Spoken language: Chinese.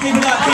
听不到